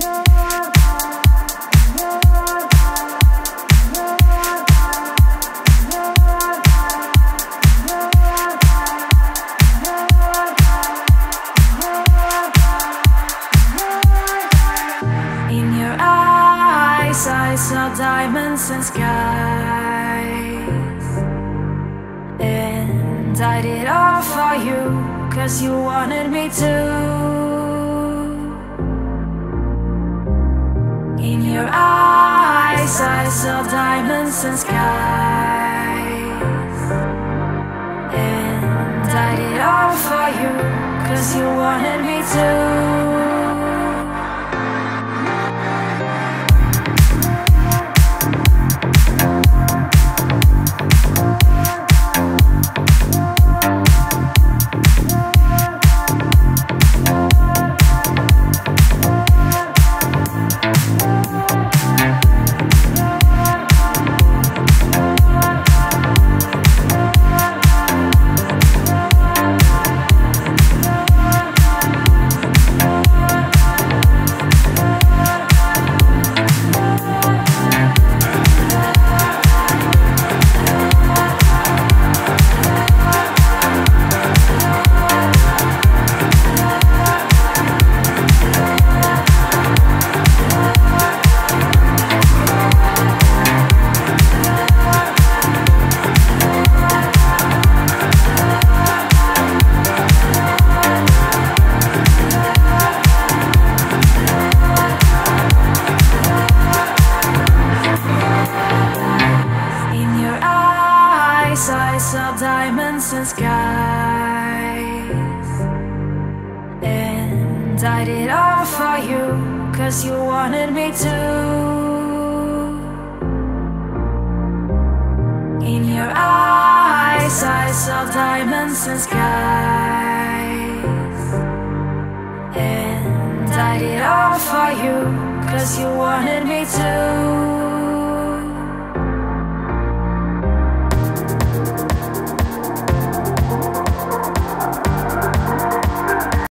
In your eyes, I saw diamonds and skies. And I did all for you, cause you wanted me to. Your eyes, I saw diamonds and skies. And I did all for you, cause you wanted me to. Saw diamonds and skies. And I did all for you, cause you wanted me to. In your eyes, I saw diamonds and skies. And I did all for you, cause you wanted me to.